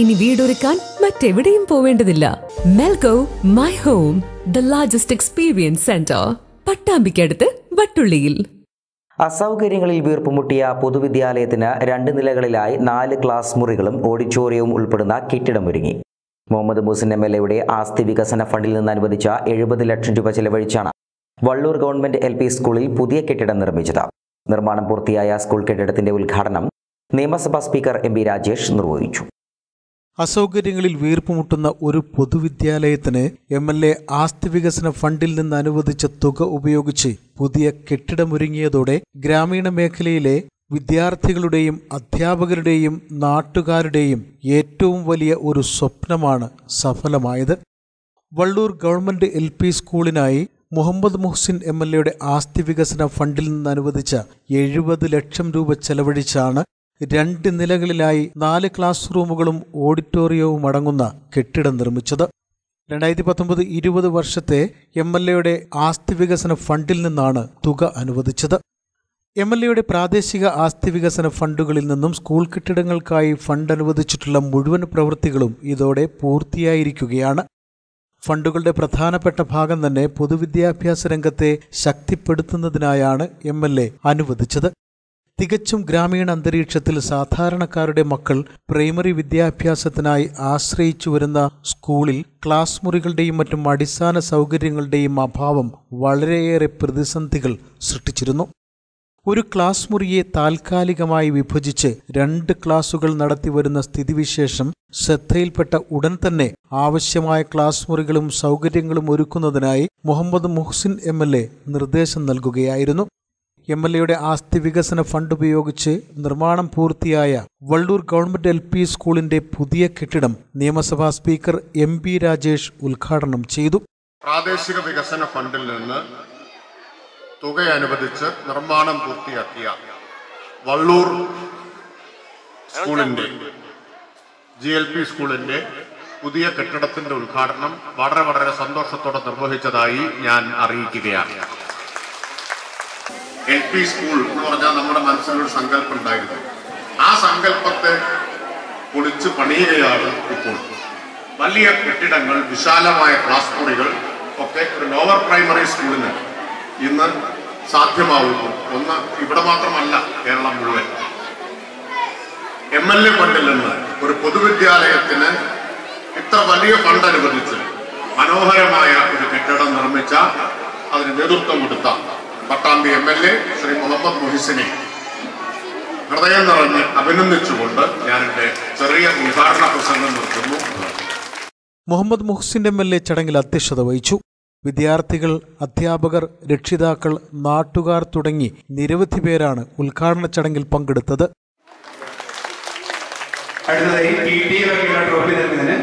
ഇനി വീടൊരുക്കാൻ മറ്റെവിടെയും പോവേണ്ടതില്ല. Melgo my home the largest experience centre പട്ടാമ്പിക്കടുത്ത് വട്ടുള്ളിയിൽ. അസൗകര്യങ്ങളിൽ വീർപ്പുമുട്ടിയ പൊതുവിദ്യാലയത്തിന് രണ്ട് നിലകളിലായി നാല് ക്ലാസ് മുറികളും ഓഡിറ്റോറിയവും ഉൾപ്പെടുന്ന കെട്ടിടം ഒരുങ്ങി. മുഹമ്മദ് മുസിൻ എം എൽ എയുടെ ആസ്തി വികസന ഫണ്ടിൽ നിന്ന് അനുവദിച്ച എഴുപത് ലക്ഷം രൂപ ചെലവഴിച്ചാണ് വള്ളൂർ ഗവൺമെന്റ് എൽ സ്കൂളിൽ പുതിയ കെട്ടിടം നിർമ്മിച്ചത്. നിർമ്മാണം പൂർത്തിയായ സ്കൂൾ കെട്ടിടത്തിന്റെ ഉദ്ഘാടനം നിയമസഭാ സ്പീക്കർ എം രാജേഷ് നിർവഹിച്ചു. അസൗകര്യങ്ങളിൽ വീർപ്പുമുട്ടുന്ന ഒരു പൊതുവിദ്യാലയത്തിന് എം എൽ എ ആസ്തി വികസന ഫണ്ടിൽ നിന്ന് അനുവദിച്ച തുക ഉപയോഗിച്ച് പുതിയ കെട്ടിടമൊരുങ്ങിയതോടെ ഗ്രാമീണ മേഖലയിലെ വിദ്യാർത്ഥികളുടെയും അധ്യാപകരുടെയും നാട്ടുകാരുടെയും ഏറ്റവും വലിയ ഒരു സ്വപ്നമാണ് സഫലമായത്. വള്ളൂർ ഗവൺമെന്റ് എൽ സ്കൂളിനായി മുഹമ്മദ് മുഹ്സിൻ എം എൽ എയുടെ ആസ്തി വികസന ഫണ്ടിൽ നിന്ന് അനുവദിച്ച എഴുപത് ലക്ഷം രൂപ ചെലവഴിച്ചാണ് രണ്ട് നിലകളിലായി നാല് ക്ലാസ് റൂമുകളും ഓഡിറ്റോറിയവും അടങ്ങുന്ന കെട്ടിടം നിർമ്മിച്ചത്. രണ്ടായിരത്തി പത്തൊമ്പത് ഇരുപത് വർഷത്തെ എം എൽ എയുടെ ആസ്തി വികസന ഫണ്ടിൽ നിന്നാണ് തുക അനുവദിച്ചത്. എം എൽ എയുടെ പ്രാദേശിക ആസ്തി വികസന ഫണ്ടുകളിൽ നിന്നും സ്കൂൾ കെട്ടിടങ്ങൾക്കായി ഫണ്ട് അനുവദിച്ചിട്ടുള്ള മുഴുവൻ പ്രവൃത്തികളും ഇതോടെ പൂർത്തിയായിരിക്കുകയാണ്. ഫണ്ടുകളുടെ പ്രധാനപ്പെട്ട ഭാഗം തന്നെ പൊതുവിദ്യാഭ്യാസ രംഗത്തെ ശക്തിപ്പെടുത്തുന്നതിനായാണ് എം അനുവദിച്ചത്. തികച്ചും ഗ്രാമീണ അന്തരീക്ഷത്തിൽ സാധാരണക്കാരുടെ മക്കൾ പ്രൈമറി വിദ്യാഭ്യാസത്തിനായി ആശ്രയിച്ചു വരുന്ന സ്കൂളിൽ ക്ലാസ് മുറികളുടെയും മറ്റും അടിസ്ഥാന സൗകര്യങ്ങളുടെയും അഭാവം വളരെയേറെ പ്രതിസന്ധികൾ സൃഷ്ടിച്ചിരുന്നു. ഒരു ക്ലാസ് മുറിയെ താൽക്കാലികമായി വിഭജിച്ച് രണ്ട് ക്ലാസുകൾ നടത്തിവരുന്ന സ്ഥിതിവിശേഷം ശ്രദ്ധയിൽപ്പെട്ട ഉടൻ തന്നെ ആവശ്യമായ ക്ലാസ് മുറികളും സൗകര്യങ്ങളും ഒരുക്കുന്നതിനായി മുഹമ്മദ് മുഹ്സിൻ എം നിർദ്ദേശം നൽകുകയായിരുന്നു. എം എൽ എയുടെ ആസ്തി വികസന ഫണ്ട് ഉപയോഗിച്ച് നിർമ്മാണം പൂർത്തിയായ വള്ളൂർ ഗവൺമെന്റ് എൽ പി സ്കൂളിന്റെ പുതിയ കെട്ടിടം നിയമസഭാ സ്പീക്കർ എം പി രാജേഷ് ഉദ്ഘാടനം ചെയ്തു. പ്രാദേശിക വികസന ഫണ്ടിൽ നിന്ന് തുക അനുവദിച്ച് നിർമ്മാണം പൂർത്തിയാക്കിയ വള്ളൂർ സ്കൂളിന്റെ ജി എൽ പി സ്കൂളിന്റെ പുതിയ കെട്ടിടത്തിന്റെ ഉദ്ഘാടനം വളരെ വളരെ സന്തോഷത്തോടെ നിർവഹിച്ചതായി ഞാൻ അറിയിക്കുകയാണ്. എൽ പി സ്കൂൾ എന്ന് പറഞ്ഞാൽ നമ്മുടെ മനസ്സിലൊരു സങ്കല്പം ഉണ്ടായിരുന്നു. ആ സങ്കല്പത്തെ പൊളിച്ച് പണിയുകയാണ് ഇപ്പോൾ. വലിയ കെട്ടിടങ്ങൾ വിശാലമായ ക്ലാസ് മുറികൾ ഒക്കെ ഒരു ലോവർ പ്രൈമറി സ്കൂളിന് ഇന്ന് സാധ്യമാവുന്നു. ഒന്ന് ഇവിടെ മാത്രമല്ല കേരളം മുഴുവൻ. എം എൽ എ ഫണ്ടിൽ നിന്ന് ഒരു പൊതുവിദ്യാലയത്തിന് ഇത്ര വലിയ ഫണ്ട് അനുവദിച്ച് മനോഹരമായ ഒരു കെട്ടിടം നിർമ്മിച്ച അതിന് നേതൃത്വം കൊടുത്ത Pattambi M L A Shri Muhammad മുഹിസിനെ. ഹൃദയം നിറഞ്ഞ് അഭിനന്ദിച്ചുകൊണ്ട് ഞാൻ എന്റെ ചെറിയ ഉദ്ഘാടന പ്രസംഗം നിർത്തുന്നു. Muhammad Muhsin M L A ചടങ്ങിൽ അധ്യക്ഷത വഹിച്ചു. വിദ്യാർത്ഥികൾ അധ്യാപകർ രക്ഷിതാക്കൾ നാട്ടുകാർ തുടങ്ങി നിരവധി പേരാണ് ഉദ്ഘാടന ചടങ്ങിൽ പങ്കെടുത്തത്. അടുത്തതായി പി ടി എ ട്രോഫി നൽകുന്നതിന്